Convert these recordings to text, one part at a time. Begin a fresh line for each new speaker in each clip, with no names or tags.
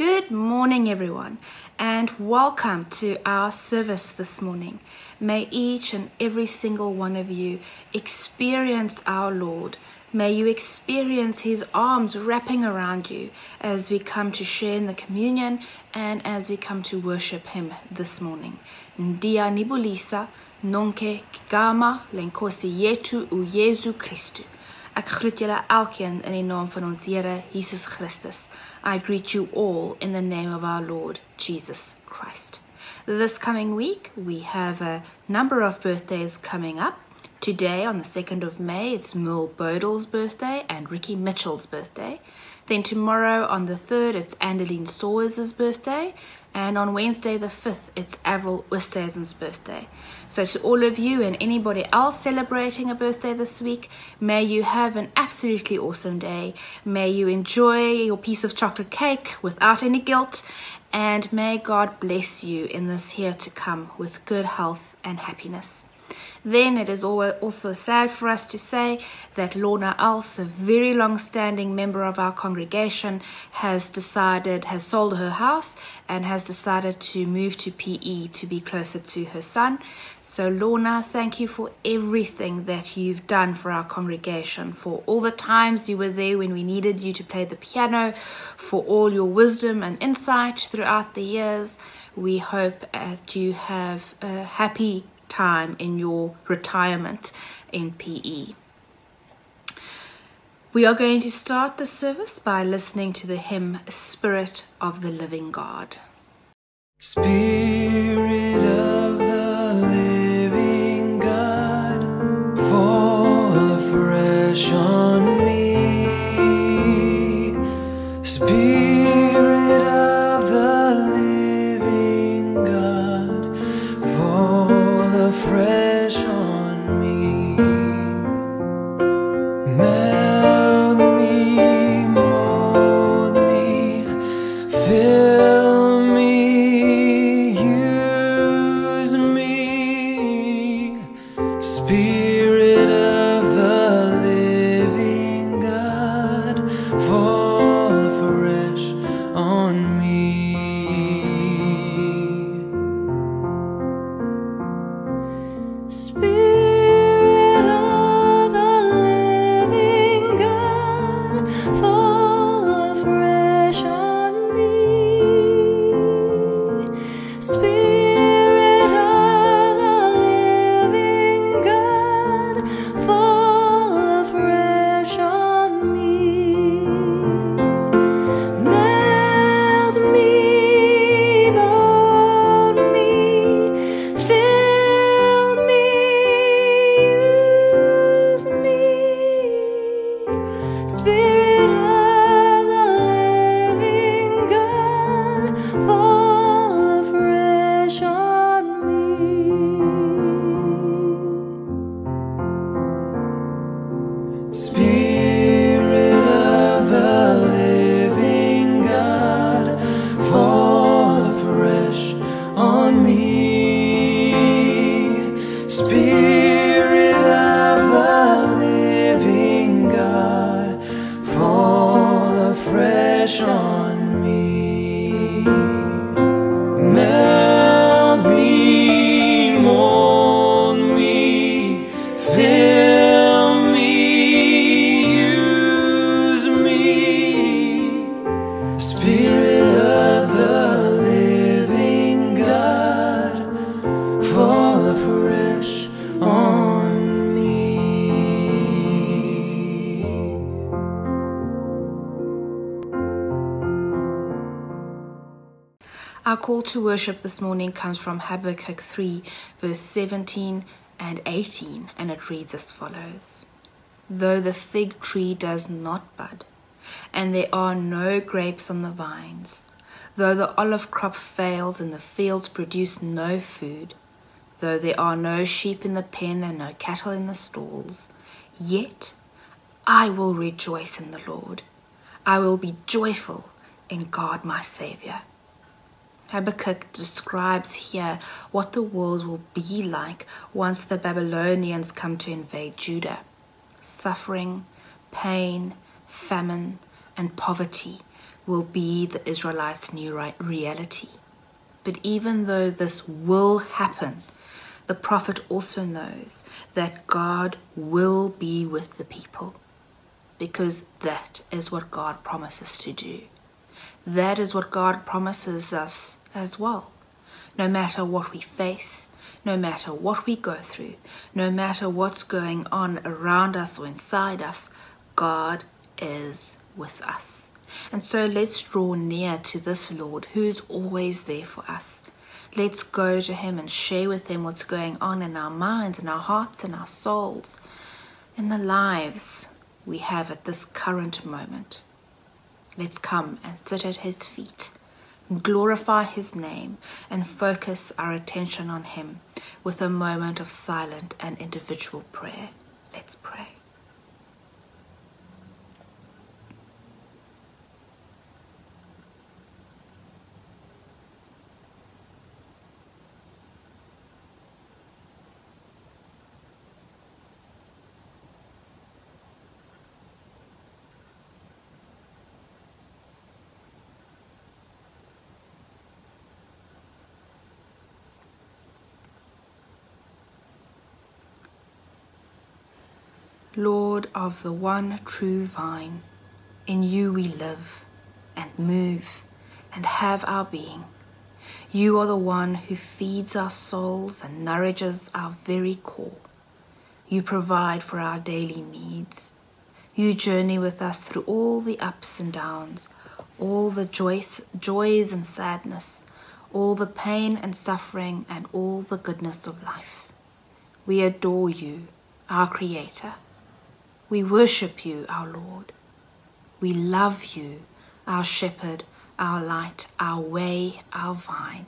Good morning, everyone, and welcome to our service this morning. May each and every single one of you experience our Lord. May you experience His arms wrapping around you as we come to share in the communion and as we come to worship Him this morning. Ndia nibulisa nonke kigama lenkosi yetu u Jesu Christu. Ek groet julle elkeen in die naam van ons Here Jesus Christus. I greet you all in the name of our Lord Jesus Christ. This coming week, we have a number of birthdays coming up. Today, on the 2nd of May, it's Merle Bodel's birthday and Ricky Mitchell's birthday. Then tomorrow, on the 3rd, it's Andeline Sawers' birthday. And on Wednesday, the 5th, it's Avril Oosthuizen's birthday. So, to all of you and anybody else celebrating a birthday this week, may you have an absolutely awesome day. May you enjoy your piece of chocolate cake without any guilt. And may God bless you in this year to come with good health and happiness. Then it is also sad for us to say that Lorna Els, a very long standing member of our congregation, has decided, has sold her house and has decided to move to PE to be closer to her son. So, Lorna, thank you for everything that you've done for our congregation, for all the times you were there when we needed you to play the piano, for all your wisdom and insight throughout the years. We hope that you have a happy time in your retirement in PE. We are going to start the service by listening to the hymn Spirit of the Living God.
Spirit of
to worship this morning comes from Habakkuk 3, verse 17 and 18, and it reads as follows Though the fig tree does not bud, and there are no grapes on the vines, though the olive crop fails and the fields produce no food, though there are no sheep in the pen and no cattle in the stalls, yet I will rejoice in the Lord. I will be joyful in God my Saviour. Habakkuk describes here what the world will be like once the Babylonians come to invade Judah suffering, pain, famine, and poverty will be the Israelites' new reality. But even though this will happen, the prophet also knows that God will be with the people because that is what God promises to do. That is what God promises us as well. No matter what we face, no matter what we go through, no matter what's going on around us or inside us, God is with us. And so let's draw near to this Lord who is always there for us. Let's go to Him and share with Him what's going on in our minds, and our hearts, and our souls, in the lives we have at this current moment. Let's come and sit at His feet glorify His name and focus our attention on Him with a moment of silent and individual prayer. Let's pray. Lord of the one true vine, in you we live and move and have our being. You are the one who feeds our souls and nourishes our very core. You provide for our daily needs. You journey with us through all the ups and downs, all the joys, joys and sadness, all the pain and suffering, and all the goodness of life. We adore you, our Creator. We worship you, our Lord. We love you, our shepherd, our light, our way, our vine.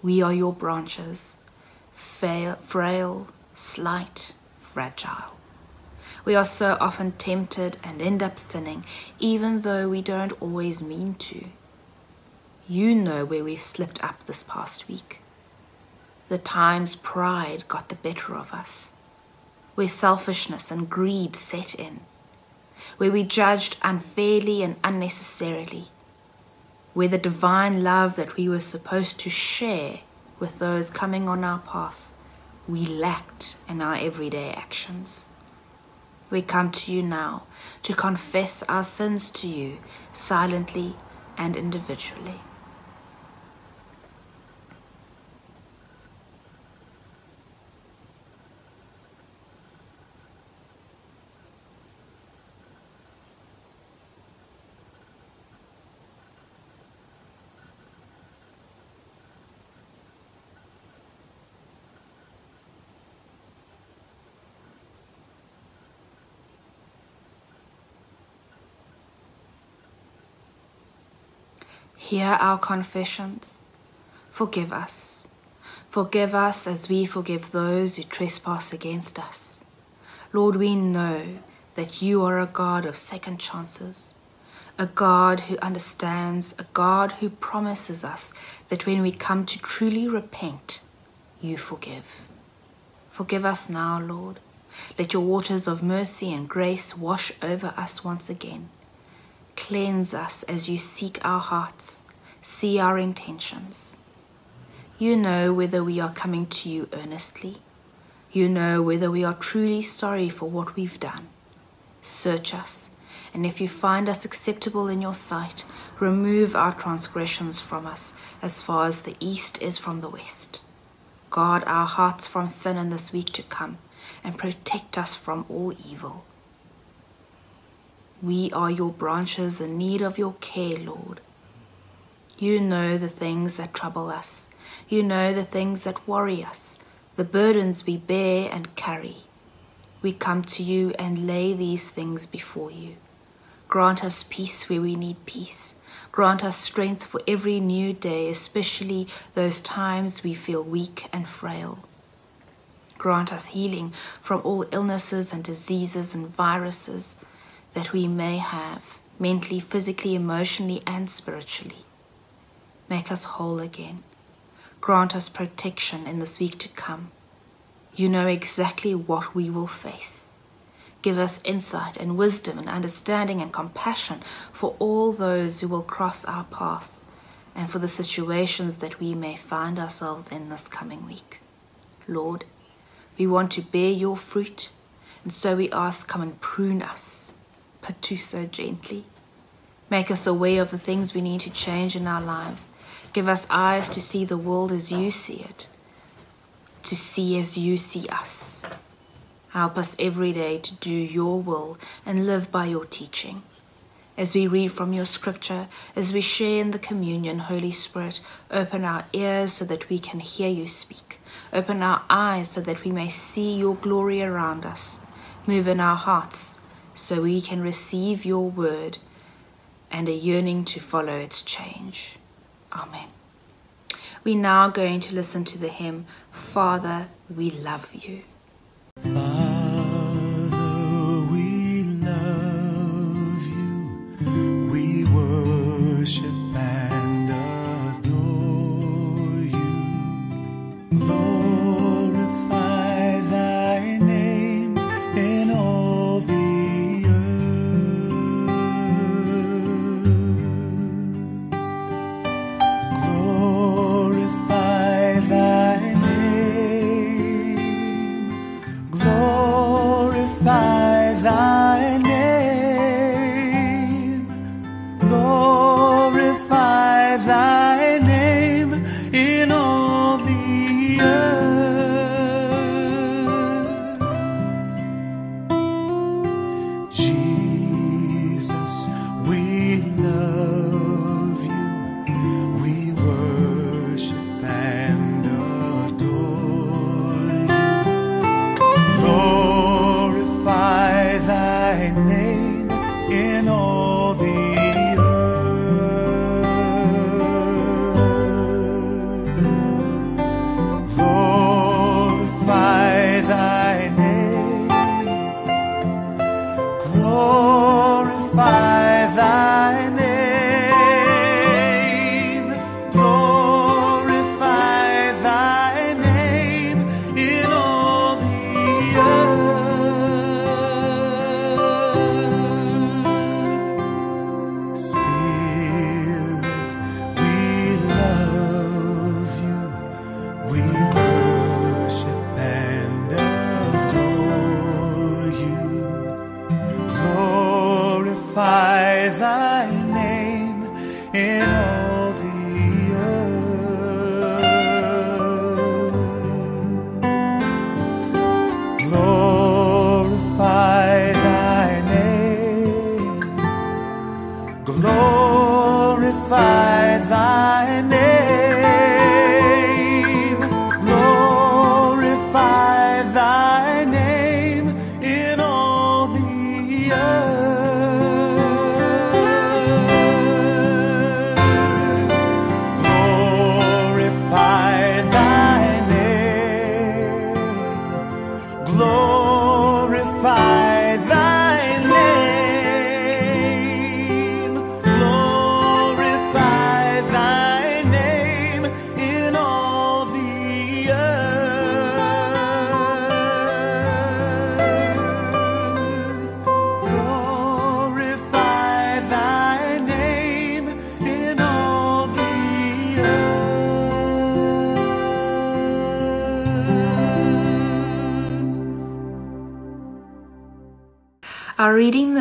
We are your branches, frail, slight, fragile. We are so often tempted and end up sinning, even though we don't always mean to. You know where we've slipped up this past week. The times pride got the better of us where selfishness and greed set in, where we judged unfairly and unnecessarily, where the divine love that we were supposed to share with those coming on our path, we lacked in our everyday actions. We come to you now to confess our sins to you silently and individually. Hear our confessions. Forgive us. Forgive us as we forgive those who trespass against us. Lord, we know that you are a God of second chances, a God who understands, a God who promises us that when we come to truly repent, you forgive. Forgive us now, Lord. Let your waters of mercy and grace wash over us once again. Cleanse us as you seek our hearts, see our intentions. You know whether we are coming to you earnestly. You know whether we are truly sorry for what we've done. Search us, and if you find us acceptable in your sight, remove our transgressions from us as far as the east is from the west. Guard our hearts from sin in this week to come, and protect us from all evil. We are your branches in need of your care, Lord. You know the things that trouble us. You know the things that worry us, the burdens we bear and carry. We come to you and lay these things before you. Grant us peace where we need peace. Grant us strength for every new day, especially those times we feel weak and frail. Grant us healing from all illnesses and diseases and viruses that we may have, mentally, physically, emotionally, and spiritually. Make us whole again. Grant us protection in this week to come. You know exactly what we will face.
Give us insight and wisdom and understanding and compassion for all those who will cross our path and for the situations that we may find ourselves in this coming week. Lord, we want to bear your fruit, and so we ask, come and prune us, but do so gently. Make us aware of the things we need to change in our lives. Give us eyes to see the world as you see it, to see as you see us. Help us every day to do your will and live by your teaching. As we read from your scripture, as we share in the communion, Holy Spirit, open our ears so that we can hear you speak. Open our eyes so that we may see your glory around us. Move in our hearts so we can receive your word and a yearning to follow its change. Amen. We're now going to listen to the hymn, Father, we love you.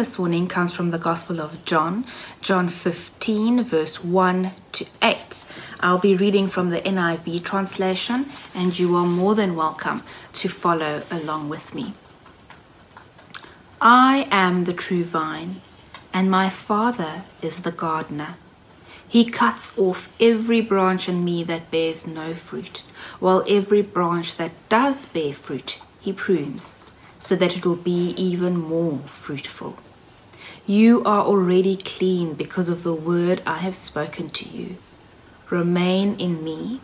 This morning comes from the Gospel of John, John 15, verse 1 to 8. I'll be reading from the NIV translation, and you are more than welcome to follow along with me. I am the true vine, and my Father is the gardener. He cuts off every branch in me that bears no fruit, while every branch that does bear fruit, he prunes, so that it will be even more fruitful. You are already clean because of the word I have spoken to you. Remain in me,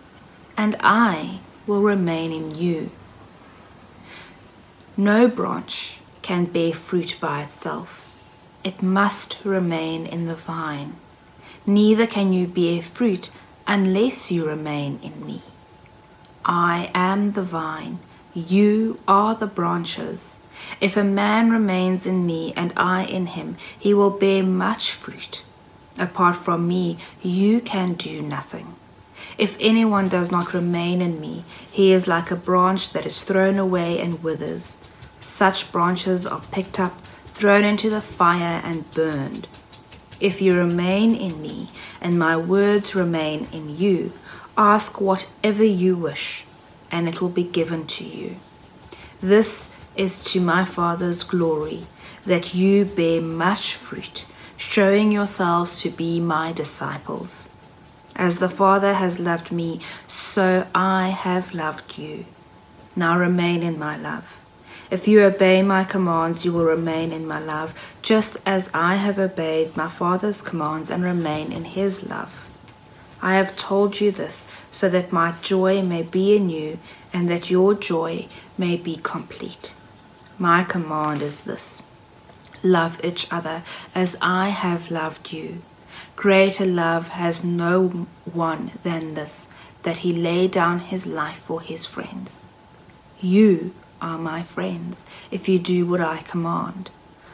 and I will remain in you. No branch can bear fruit by itself, it must remain in the vine. Neither can you bear fruit unless you remain in me. I am the vine,
You are the branches. If a man remains in me and I in him, he will bear much fruit. Apart from me, you can do nothing. If anyone does not remain in me, he is like a branch that is thrown away and withers. Such branches are picked up, thrown into the fire, and burned. If you remain in me, and my words remain in you, ask whatever you wish, and it will be given to you. This is to my Father's glory, that you bear much fruit, showing yourselves to be my disciples. As the Father has loved me, so I have loved you. Now remain in my love. If you obey my commands, you will remain in my love, just as I have obeyed my Father's commands and remain in his love. I have told you this so that my joy may be in you and that your joy may be complete. My command is this love each other as I have loved you. Greater love has no one than this, that he lay down his life for his friends. You are my friends if you do what I command.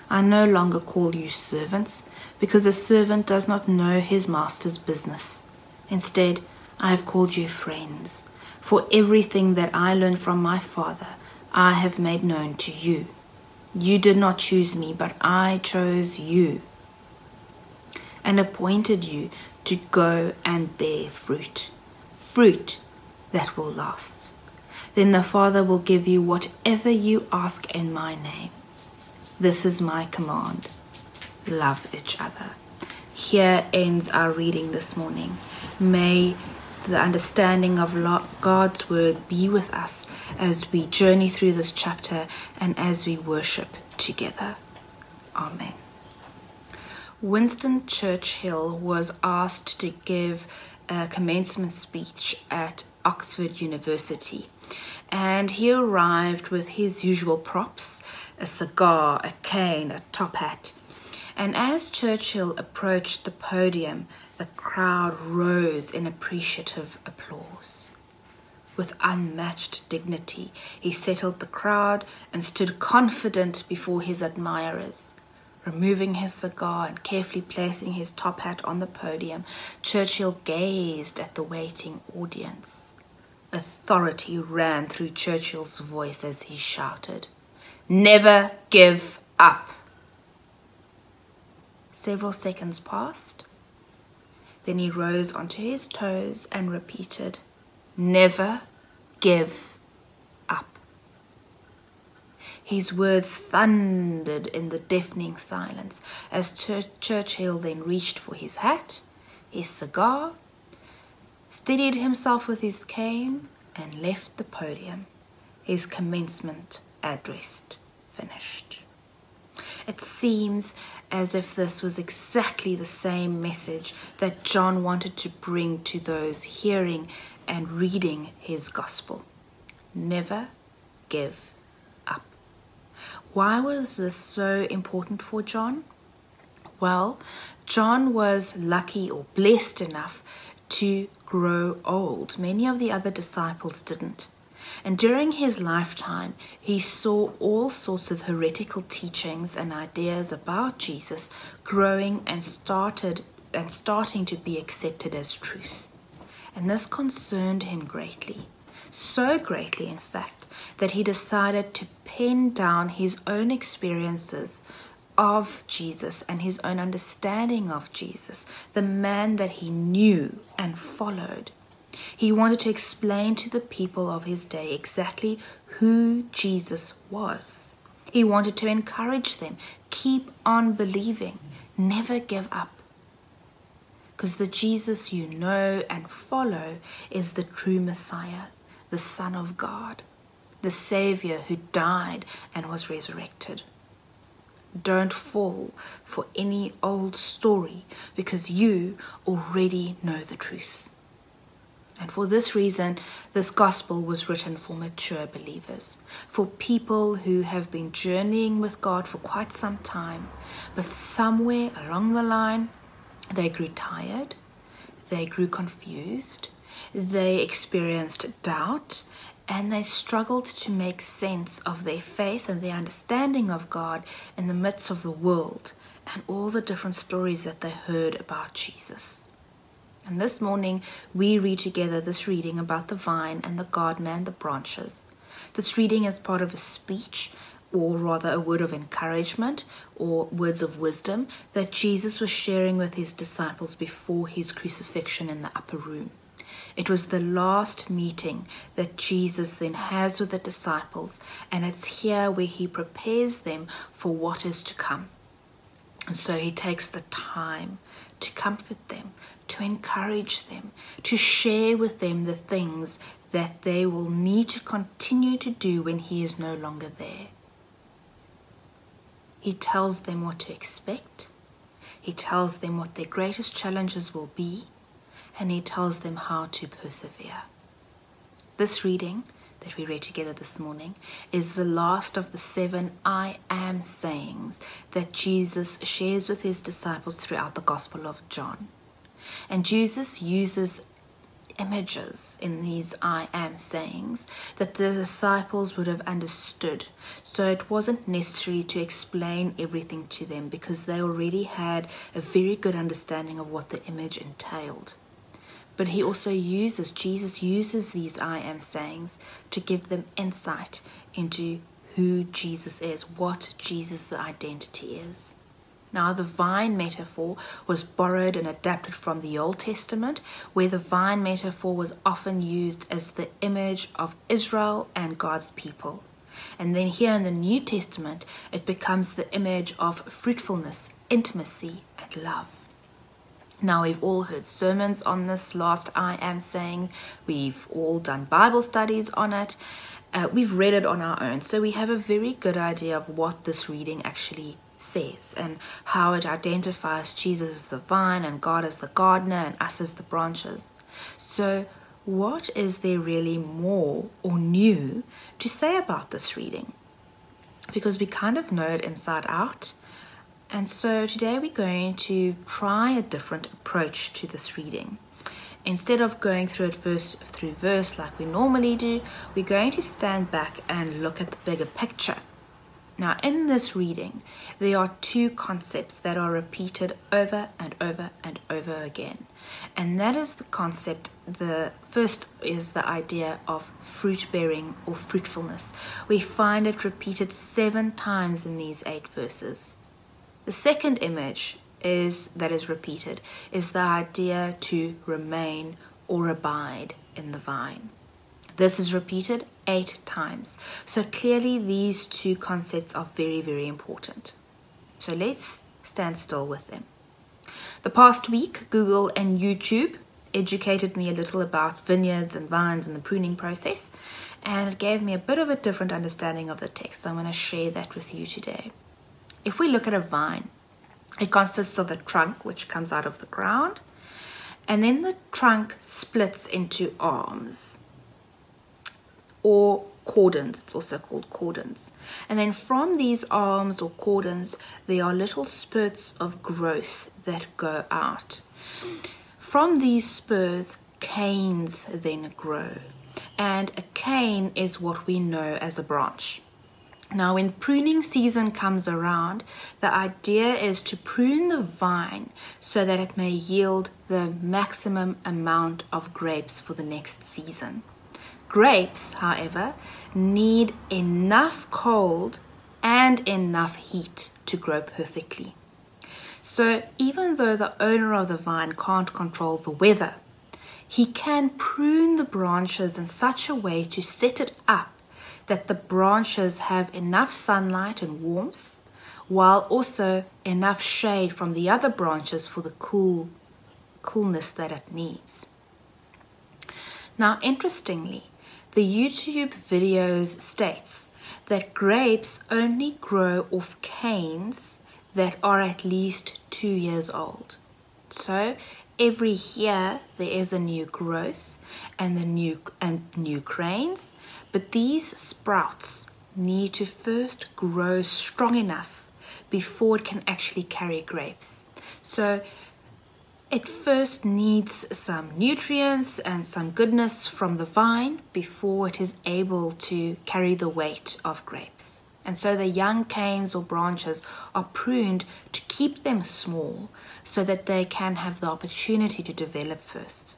I no longer call you servants, because a servant does not know his master's business. Instead, I have called you friends, for everything that I learned from my Father I have made known to you. You did not choose me, but I chose you and appointed you to go and bear fruit, fruit that will last. Then the Father will give you whatever you ask in my name. This is my command love each other. Here ends our reading this morning. May the understanding of God's word be with us as we journey through this chapter and as we worship together. Amen. Winston Churchill was asked to give a commencement speech at Oxford University, and he arrived with his usual props a cigar, a cane, a top hat. And as Churchill approached the podium, the crowd rose in appreciative applause. With unmatched dignity, he settled the crowd and stood confident before his admirers. Removing his cigar and carefully placing his top hat on the podium, Churchill gazed at the waiting audience. Authority ran through Churchill's voice as he shouted, Never give up! Several seconds passed. Then he rose onto his toes and repeated, Never give up. His words thundered in the deafening silence as Chur- Churchill then reached for his hat, his cigar, steadied himself with his cane, and left the podium, his commencement address finished. It seems as if this was exactly the same message that John wanted to bring to those hearing and reading his gospel. Never give up. Why was this so important for John? Well, John was lucky or blessed enough to grow old. Many of the other disciples didn't. And during his lifetime, he saw all sorts of heretical teachings and ideas about Jesus growing and started and starting to be accepted as truth. And this concerned him greatly. So greatly, in fact, that he decided to pen down his own experiences of Jesus and his own understanding of Jesus, the man that he knew and followed. He wanted to explain to the people of his day exactly who Jesus was. He wanted to encourage them keep on believing, never give up. Because the Jesus you know and follow is the true Messiah, the Son of God, the Savior who died and was resurrected. Don't fall for any old story because you already know the truth. And for this reason, this gospel was written for mature believers, for people who have been journeying with God for quite some time, but somewhere along the line, they grew tired, they grew confused, they experienced doubt, and they struggled to make sense of their faith and their understanding of God in the midst of the world and all the different stories that they heard about Jesus. And this morning, we read together this reading about the vine and the gardener and the branches. This reading is part of a speech, or rather a word of encouragement or words of wisdom that Jesus was sharing with his disciples before his crucifixion in the upper room. It was the last meeting that Jesus then has with the disciples, and it's here where he prepares them for what is to come. And so he takes the time to comfort them, to encourage them, to share with them the things that they will need to continue to do when he is no longer there. He tells them what to expect. He tells them what their greatest challenges will be, and he tells them how to persevere. This reading that we read together this morning is the last of the seven I am sayings that Jesus shares with his disciples throughout the Gospel of John. And Jesus uses images in these I am sayings that the disciples would have understood. So it wasn't necessary to explain everything to them because they already had a very good understanding of what the image entailed. But he also uses, Jesus uses these I am sayings to give them insight into who Jesus is, what Jesus' identity is. Now, the vine metaphor was borrowed and adapted from the Old Testament, where the vine metaphor was often used as the image of Israel and God's people. And then here in the New Testament, it becomes the image of fruitfulness, intimacy, and love. Now, we've all heard sermons on this last I am saying, we've all done Bible studies on it, uh, we've read it on our own, so we have a very good idea of what this reading actually says and how it identifies Jesus as the vine and God as the gardener and us as the branches. So, what is there really more or new to say about this reading? Because we kind of know it inside out. And so today we're going to try a different approach to this reading. Instead of going through it verse through verse like we normally do, we're going to stand back and look at the bigger picture. Now, in this reading, there are two concepts that are repeated over and over and over again. And that is the concept, the first is the idea of fruit bearing or fruitfulness. We find it repeated seven times in these eight verses. The second image is that is repeated is the idea to remain or abide in the vine. This is repeated eight times. So clearly, these two concepts are very, very important. So let's stand still with them. The past week, Google and YouTube educated me a little about vineyards and vines and the pruning process, and it gave me a bit of a different understanding of the text. So I'm going to share that with you today. If we look at a vine, it consists of the trunk, which comes out of the ground, and then the trunk splits into arms or cordons. It's also called cordons. And then from these arms or cordons, there are little spurts of growth that go out. From these spurs, canes then grow. And a cane is what we know as a branch. Now, when pruning season comes around, the idea is to prune the vine so that it may yield the maximum amount of grapes for the next season. Grapes, however, need enough cold and enough heat to grow perfectly. So, even though the owner of the vine can't control the weather, he can prune the branches in such a way to set it up that the branches have enough sunlight and warmth, while also enough shade from the other branches for the cool coolness that it needs. Now, interestingly, the YouTube videos states that grapes only grow off canes that are at least two years old. So every year there is a new growth and the new and new cranes, but these sprouts need to first grow strong enough before it can actually carry grapes. So It first needs some nutrients and some goodness from the vine before it is able to carry the weight of grapes. And so the young canes or branches are pruned to keep them small so that they can have the opportunity to develop first.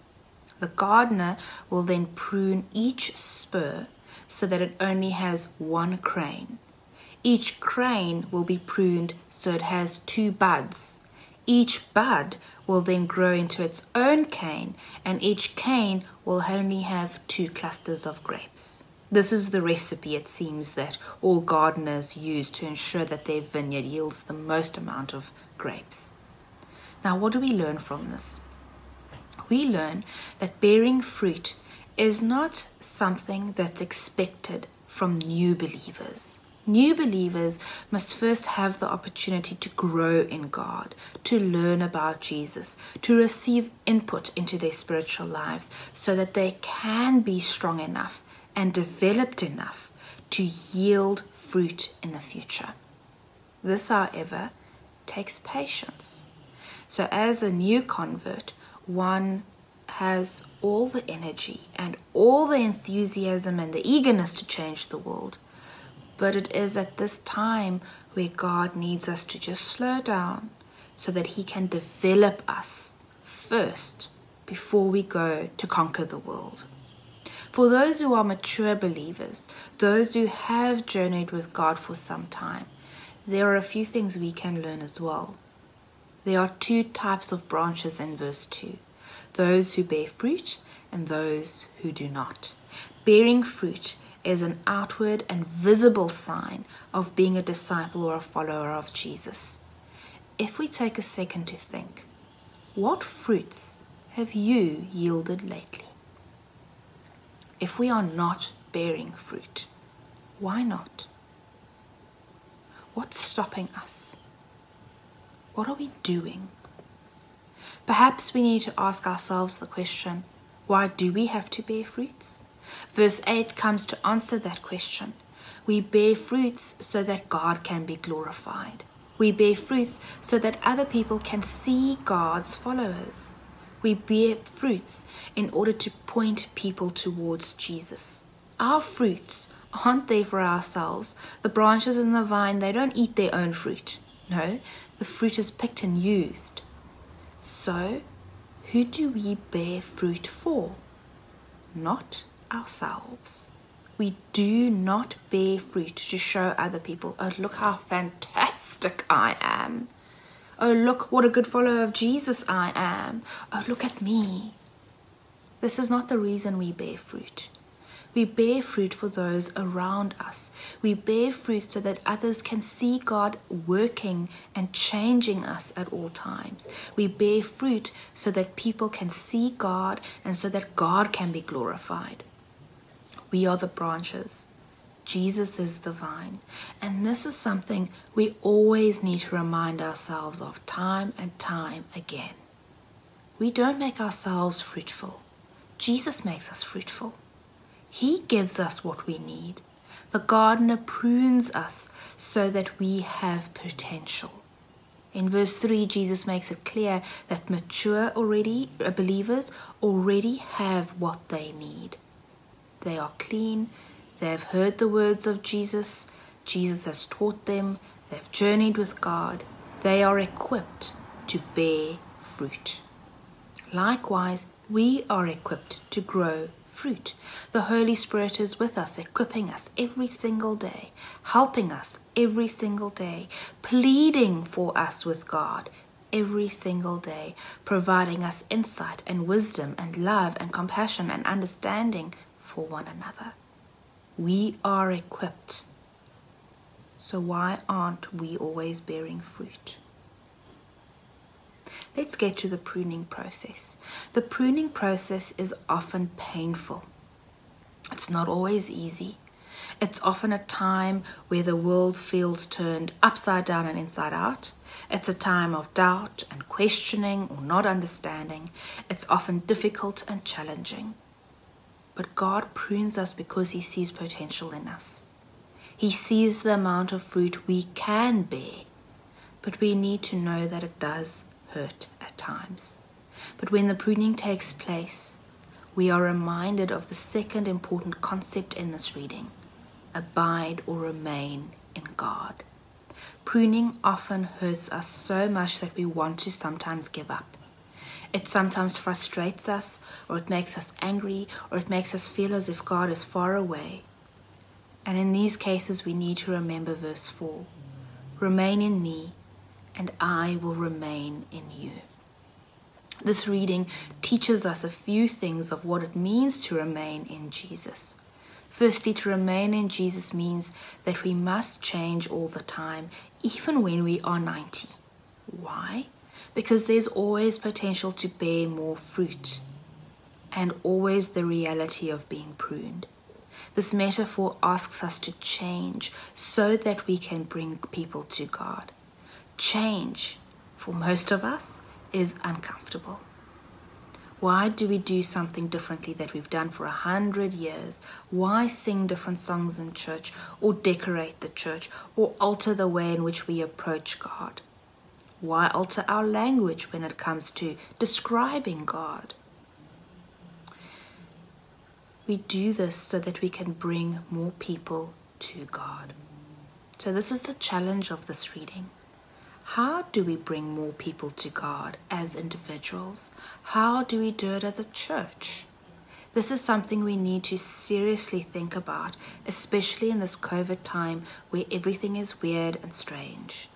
The gardener will then prune each spur so that it only has one crane. Each crane will be pruned so it has two buds. Each bud will then grow into its own cane, and each cane will only have two clusters of grapes. This is the recipe, it seems, that all gardeners use to ensure that their vineyard yields the most amount of grapes. Now, what do we learn from this? We learn that bearing fruit is not something that's expected from new believers. New believers must first have the opportunity to grow in God, to learn about Jesus, to receive input into their spiritual lives so that they can be strong enough and developed enough to yield fruit in the future. This, however, takes patience. So, as a new convert, one has all the energy and all the enthusiasm and the eagerness to change the world. But it is at this time where God needs us to just slow down so that He can develop us first before we go to conquer the world. For those who are mature believers, those who have journeyed with God for some time, there are a few things we can learn as well. There are two types of branches in verse 2 those who bear fruit and those who do not. Bearing fruit is an outward and visible sign of being a disciple or a follower of Jesus. If we take a second to think, what fruits have you yielded lately? If we are not bearing fruit, why not? What's stopping us? What are we doing? Perhaps we need to ask ourselves the question why do we have to bear fruits? Verse 8 comes to answer that question. We bear fruits so that God can be glorified. We bear fruits so that other people can see God's followers. We bear fruits in order to point people towards Jesus. Our fruits aren't there for ourselves. The branches in the vine, they don't eat their own fruit. No, the fruit is picked and used. So, who do we bear fruit for? Not ourselves. We do not bear fruit to show other people, oh, look how fantastic I am. Oh, look what a good follower of Jesus I am. Oh, look at me. This is not the reason we bear fruit. We bear fruit for those around us. We bear fruit so that others can see God working and changing us at all times. We bear fruit so that people can see God and so that God can be glorified. We are the branches. Jesus is the vine. And this is something we always need to remind ourselves of time and time again. We don't make ourselves fruitful, Jesus makes us fruitful. He gives us what we need. The gardener prunes us so that we have potential. In verse 3, Jesus makes it clear that mature already uh, believers already have what they need. They are clean, they have heard the words of Jesus, Jesus has taught them, they've journeyed with God, they are equipped to bear fruit. Likewise, we are equipped to grow fruit. The Holy Spirit is with us, equipping us every single day, helping us every single day, pleading for us with God every single day, providing us insight and wisdom and love and compassion and understanding for one another. We are equipped. So, why aren't we always bearing fruit? Let's get to the pruning process. The pruning process is often painful. It's not always easy. It's often a time where the world feels turned upside down and inside out. It's a time of doubt and questioning or not understanding. It's often difficult and challenging. But God prunes us because He sees potential in us. He sees the amount of fruit we can bear. But we need to know that it does hurt at times. But when the pruning takes place, we are reminded of the second important concept in this reading abide or remain in God. Pruning often hurts us so much that we want to sometimes give up. It sometimes frustrates us, or it makes us angry, or it makes us feel as if God is far away. And in these cases, we need to remember verse 4 Remain in me, and I will remain in you. This reading teaches us a few things of what it means to remain in Jesus. Firstly, to remain in Jesus means that we must change all the time, even when we are 90. Why? Because there's always potential to bear more fruit and always the reality of being pruned. This metaphor asks us to change so that we can bring people to God. Change, for most of us, is uncomfortable. Why do we do something differently that we've done for a hundred years? Why sing different songs in church, or decorate the church, or alter the way in which we approach God? Why alter our language when it comes to describing God? We do this so that we can bring more people to God. So, this is the challenge of this reading. How do we bring more people to God as individuals? How do we do it as a church? This is something we need to seriously think about, especially in this COVID time where everything is weird and strange.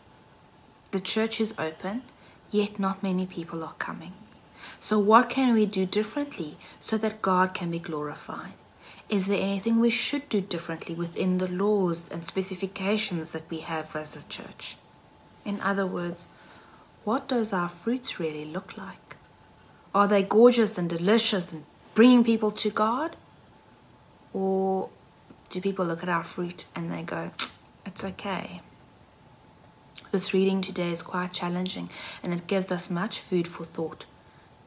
The church is open, yet not many people are coming. So, what can we do differently so that God can be glorified? Is there anything we should do differently within the laws and specifications that we have as a church? In other words, what does our fruits really look like? Are they gorgeous and delicious and bringing people to God? Or do people look at our fruit and they go, it's okay? This reading today is quite challenging and it gives us much food for thought.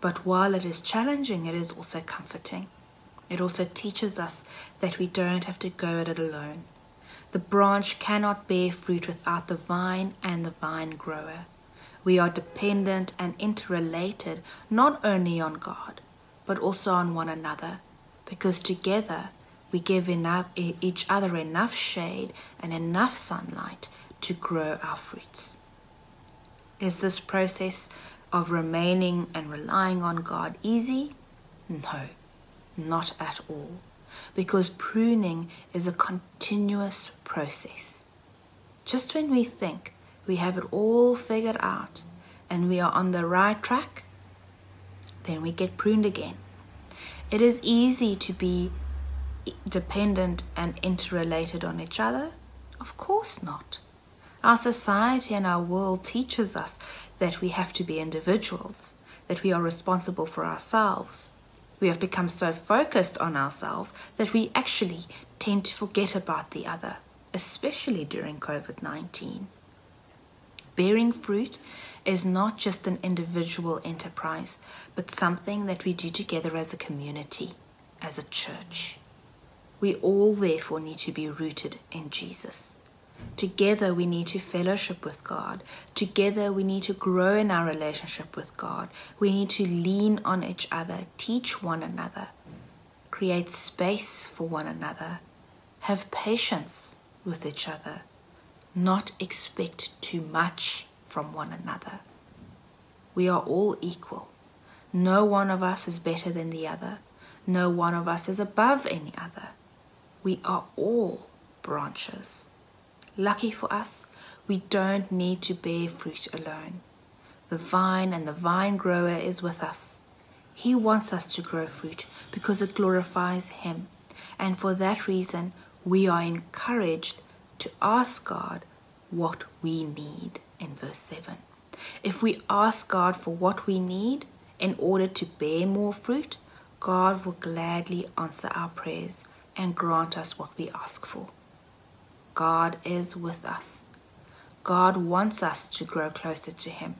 But while it is challenging, it is also comforting. It also teaches us that we don't have to go at it alone. The branch cannot bear fruit without the vine and the vine grower. We are dependent and interrelated not only on God, but also on one another, because together we give enough, each other enough shade and enough sunlight to grow our fruits. Is this process of remaining and relying on God easy? No, not at all. Because pruning is a continuous process. Just when we think we have it all figured out and we are on the right track, then we get pruned again. It is easy to be dependent and interrelated on each other? Of course not. Our society and our world teaches us that we have to be individuals, that we are responsible for ourselves. We have become so focused on ourselves that we actually tend to forget about the other, especially during COVID 19. Bearing fruit is not just an individual enterprise, but something that we do together as a community, as a church. We all, therefore, need to be rooted in Jesus. Together, we need to fellowship with God. Together, we need to grow in our relationship with God. We need to lean on each other, teach one another, create space for one another, have patience with each other, not expect too much from one another. We are all equal. No one of us is better than the other. No one of us is above any other. We are all branches. Lucky for us, we don't need to bear fruit alone. The vine and the vine grower is with us. He wants us to grow fruit because it glorifies Him. And for that reason, we are encouraged to ask God what we need in verse 7. If we ask God for what we need in order to bear more fruit, God will gladly answer our prayers and grant us what we ask for. God is with us. God wants us to grow closer to Him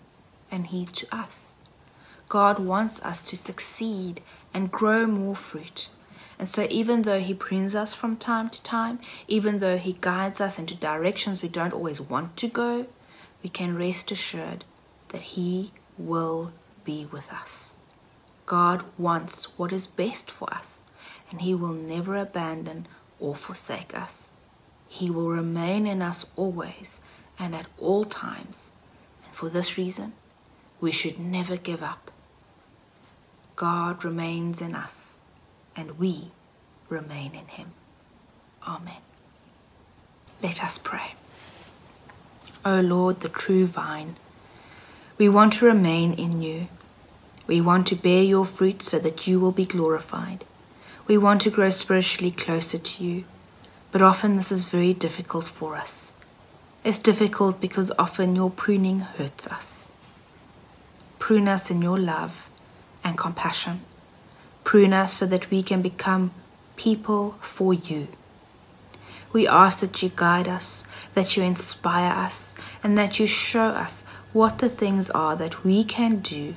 and He to us. God wants us to succeed and grow more fruit. And so, even though He prunes us from time to time, even though He guides us into directions we don't always want to go, we can rest assured that He will be with us. God wants what is best for us, and He will never abandon or forsake us. He will remain in us always and at all times. And for this reason, we should never give up. God remains in us, and we remain in Him. Amen. Let us pray. O Lord, the true vine, we want to remain in you. We want to bear your fruit so that you will be glorified. We want to grow spiritually closer to you, but often this is very difficult for us. It's difficult because often your pruning hurts us. Prune us in your love and compassion. Prune us so that we can become people for you. We ask that you guide us, that you inspire us, and that you show us what the things are that we can do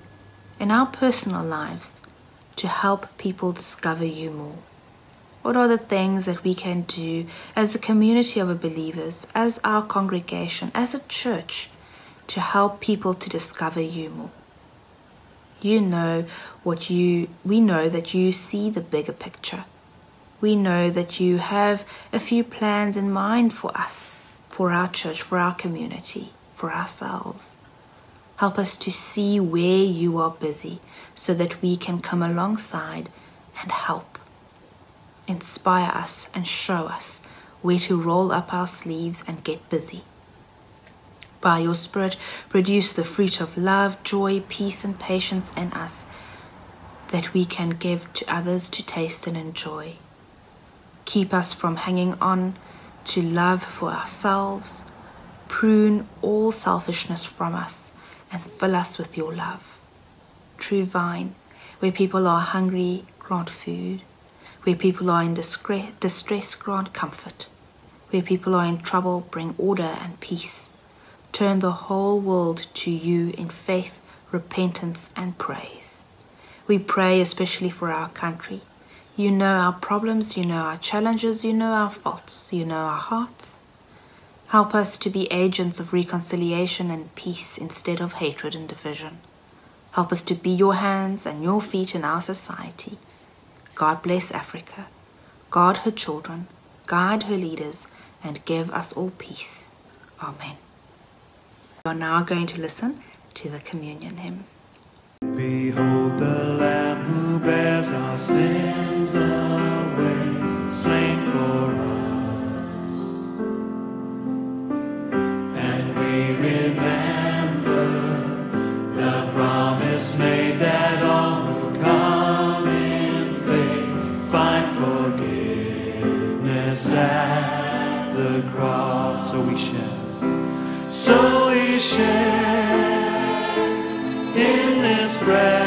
in our personal lives to help people discover you more. What are the things that we can do as a community of believers, as our congregation, as a church to help people to discover you more? You know what you, we know that you see the bigger picture. We know that you have a few plans in mind for us, for our church, for our community, for ourselves. Help us to see where you are busy so that we can come alongside and help. Inspire us and show us where to roll up our sleeves and get busy. By your Spirit, produce the fruit of love, joy, peace, and patience in us that we can give to others to taste and enjoy. Keep us from hanging on to love for ourselves. Prune all selfishness from us and fill us with your love. True vine, where people are hungry, grant food. Where people are in distress, grant comfort. Where people are in trouble, bring order and peace. Turn the whole world to you in faith, repentance, and praise. We pray especially for our country. You know our problems, you know our challenges, you know our faults, you know our hearts. Help us to be agents of reconciliation and peace instead of hatred and division. Help us to be your hands and your feet in our society. God bless Africa. Guard her children, guide her leaders, and give us all peace. Amen. We are now going to listen to the communion hymn.
Behold the Lamb who bears our sins away, slain for us. Cross. So we share, so we share in this bread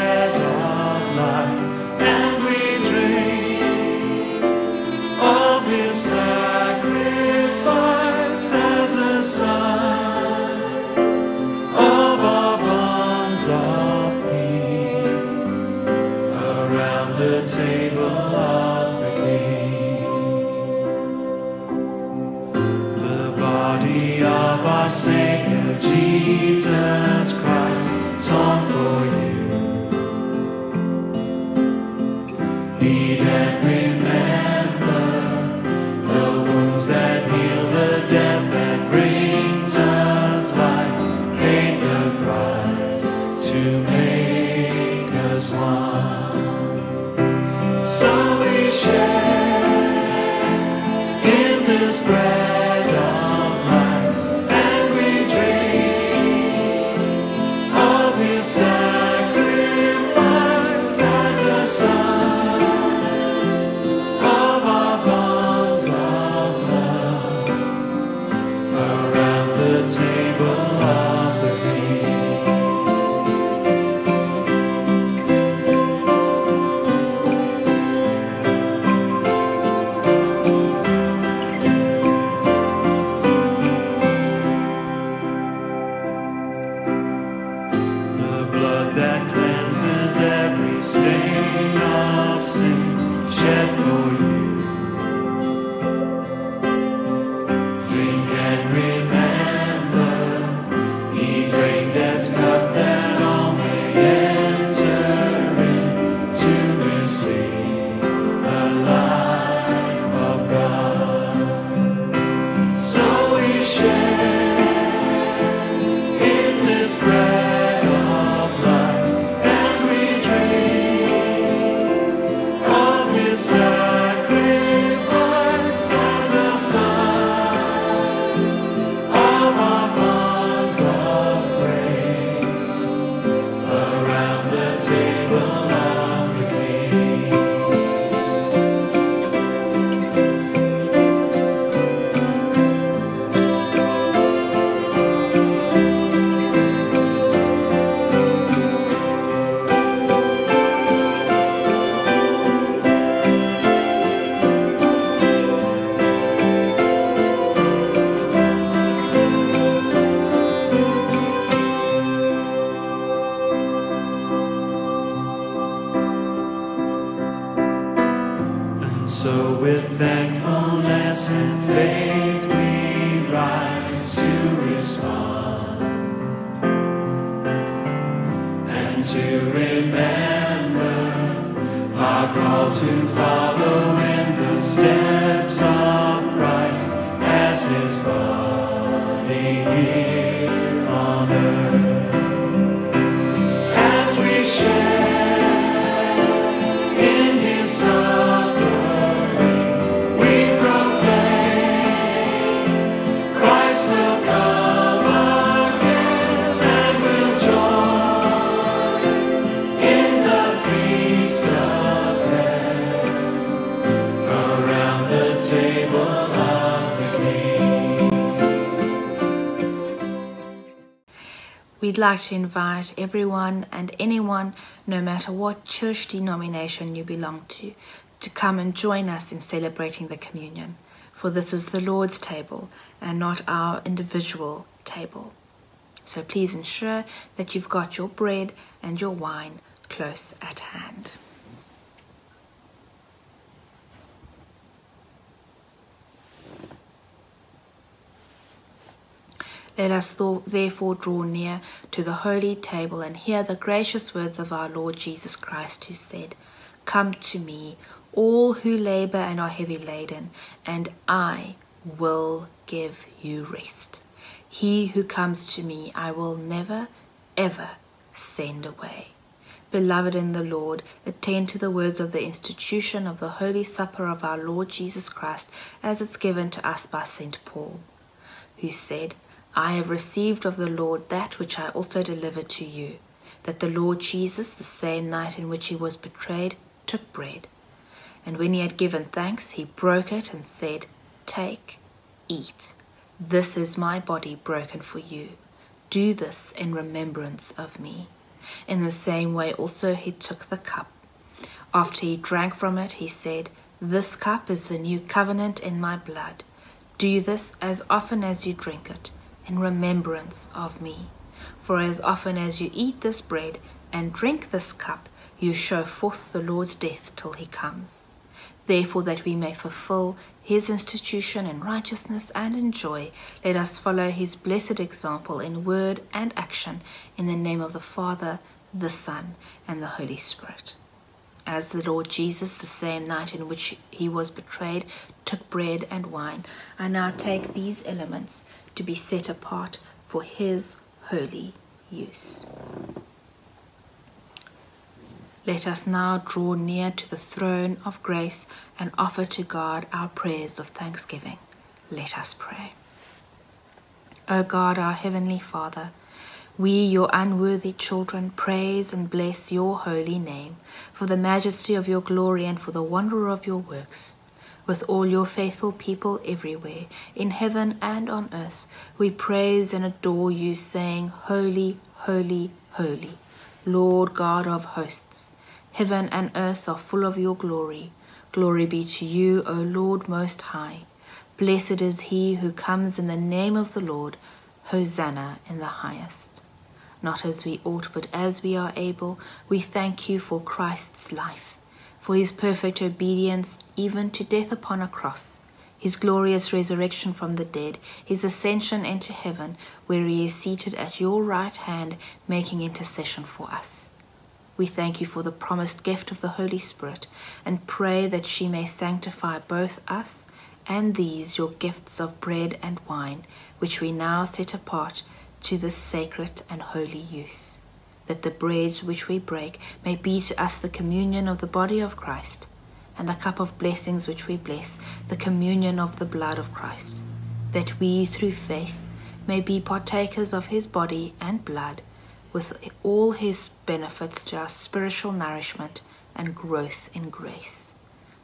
like to invite everyone and anyone, no matter what church denomination you belong to, to come and join us in celebrating the communion. For this is the Lord's table and not our individual table. So please ensure that you've got your bread and your wine close at hand. Let us therefore draw near to the holy table and hear the gracious words of our Lord Jesus Christ, who said, Come to me, all who labor and are heavy laden, and I will give you rest. He who comes to me, I will never, ever send away. Beloved in the Lord, attend to the words of the institution of the Holy Supper of our Lord Jesus Christ as it's given to us by St. Paul, who said, I have received of the Lord that which I also delivered to you, that the Lord Jesus, the same night in which he was betrayed, took bread. And when he had given thanks, he broke it and said, Take, eat. This is my body broken for you. Do this in remembrance of me. In the same way also he took the cup. After he drank from it, he said, This cup is the new covenant in my blood. Do this as often as you drink it, in remembrance of me. For as often as you eat this bread and drink this cup, you show forth the Lord's death till he comes. Therefore, that we may fulfill his institution in righteousness and in joy, let us follow his blessed example in word and action, in the name of the Father, the Son, and the Holy Spirit. As the Lord Jesus, the same night in which he was betrayed, took bread and wine, I now take these elements to be set apart for his holy use. Let us now draw near to the throne of grace and offer to God our prayers of thanksgiving. Let us pray. O God, our Heavenly Father, we, your unworthy children, praise and bless your holy name for the majesty of your glory and for the wonder of your works. With all your faithful people everywhere, in heaven and on earth, we praise and adore you, saying, Holy, holy, holy, Lord God of hosts. Heaven and earth are full of your glory. Glory be to you, O Lord Most High. Blessed is he who comes in the name of the Lord. Hosanna in the highest. Not as we ought, but as we are able, we thank you for Christ's life, for his perfect obedience even to death upon a cross, his glorious resurrection from the dead, his ascension into heaven, where he is seated at your right hand, making intercession for us. We thank you for the promised gift of the Holy Spirit and pray that she may sanctify both us and these your gifts of bread and wine, which we now set apart to this sacred and holy use. That the bread which we break may be to us the communion of the body of Christ, and the cup of blessings which we bless, the communion of the blood of Christ. That we, through faith, may be partakers of his body and blood with all his benefits to our spiritual nourishment and growth in grace.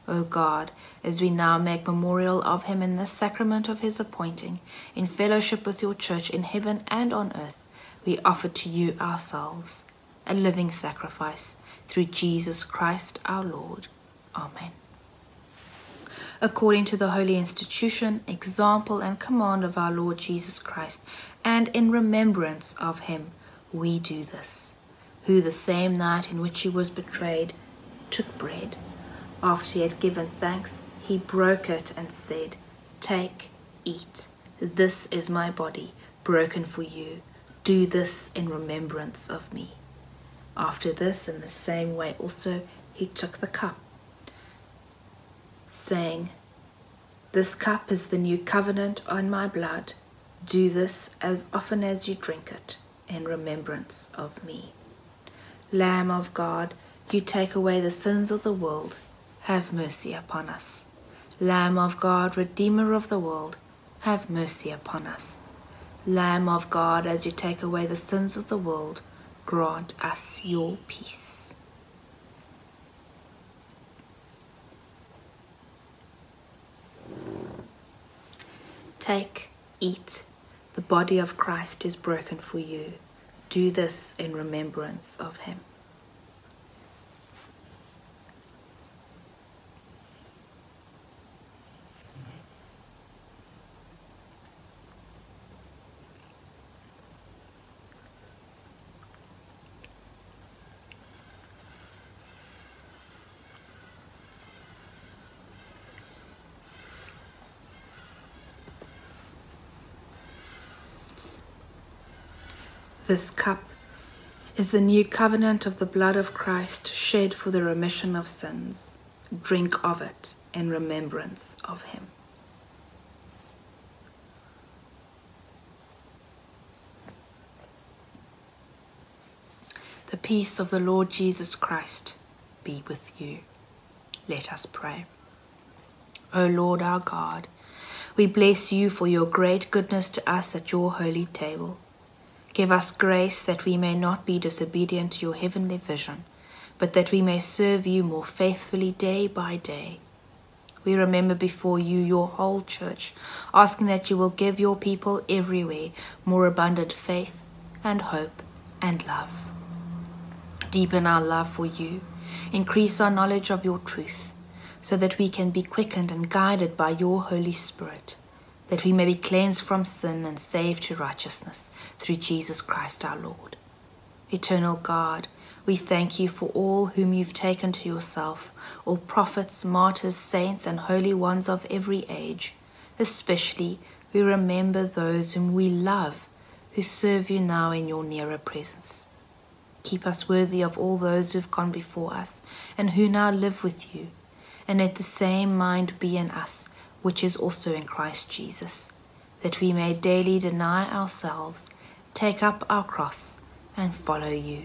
O God, as we now make memorial of him in the sacrament of his appointing, in fellowship with your church in heaven and on earth, we offer to you ourselves, a living sacrifice, through Jesus Christ our Lord. Amen. According to the holy institution, example, and command of our Lord Jesus Christ, and in remembrance of him, we do this, who the same night in which he was betrayed took bread. After he had given thanks, he broke it and said, Take, eat. This is my body, broken for you. Do this in remembrance of me. After this, in the same way also, he took the cup. saying, This cup is the new covenant on my blood. Do this as often as you drink it in remembrance of me. Lamb of God, you take away the sins of the world, have mercy upon us. Lamb of God, Redeemer of the world, have mercy upon us. Lamb of God, as you take away the sins of the world, grant us your peace. Take, eat, the body of Christ is broken for you. Do this in remembrance of him. This cup is the new covenant of the blood of Christ shed for the remission of sins. Drink of it in remembrance of him. The peace of the Lord Jesus Christ be with you. Let us pray. O Lord our God, we bless you for your great goodness to us at your holy table. Give us grace that we may not be disobedient to your heavenly vision, but that we may serve you more faithfully day by day. We remember before you your whole church, asking that you will give your people everywhere more abundant faith and hope and love. Deepen our love for you, increase our knowledge of your truth, so that we can be quickened and guided by your Holy Spirit that we may be cleansed from sin and saved to righteousness through Jesus Christ our Lord. Eternal God, we thank you for all whom you've taken to yourself, all prophets, martyrs, saints, and holy ones of every age. Especially we remember those whom we love, who serve you now in your nearer presence. Keep us worthy of all those who've gone before us and who now live with you, and let the same mind be in us which is also in Christ Jesus, that we may daily deny ourselves, take up our cross, and follow you.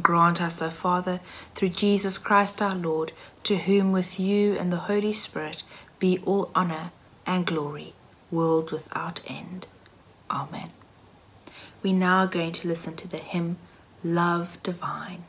Grant us, O Father, through Jesus Christ our Lord, to whom with you and the Holy Spirit be all honour and glory, world without end. Amen. We now are going to listen to the hymn Love Divine.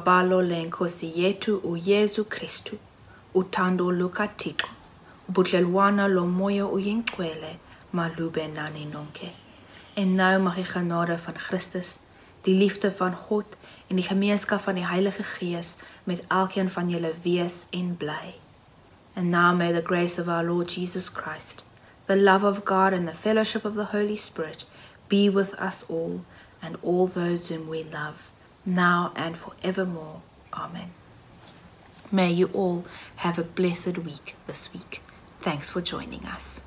Ubabalo lenkosi yetu uyesu kristu. Uthando lukathixo. Ubudlelwana lomoya uyingcwele malube nani nonke. En nou mag die genade van Christus die liefde van God en die gemeenskap van die Heilige Gees met elkeen van julle wees en bly. And now may the grace of our Lord Jesus Christ, the love of God, and the fellowship of the Holy Spirit be with us all and all those whom we love, now and forevermore. Amen. May you all have a blessed week this week. Thanks for joining us.